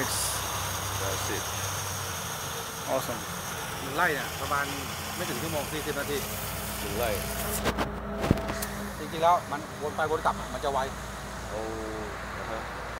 It's That's it awesome หนึ่งไร่เนี่ยประมาณไม่ถึงชั่วโมงสี่สิบนาทีถึงไร่จริงๆแล้วมันวนไปวนกลับมันจะไวโอ้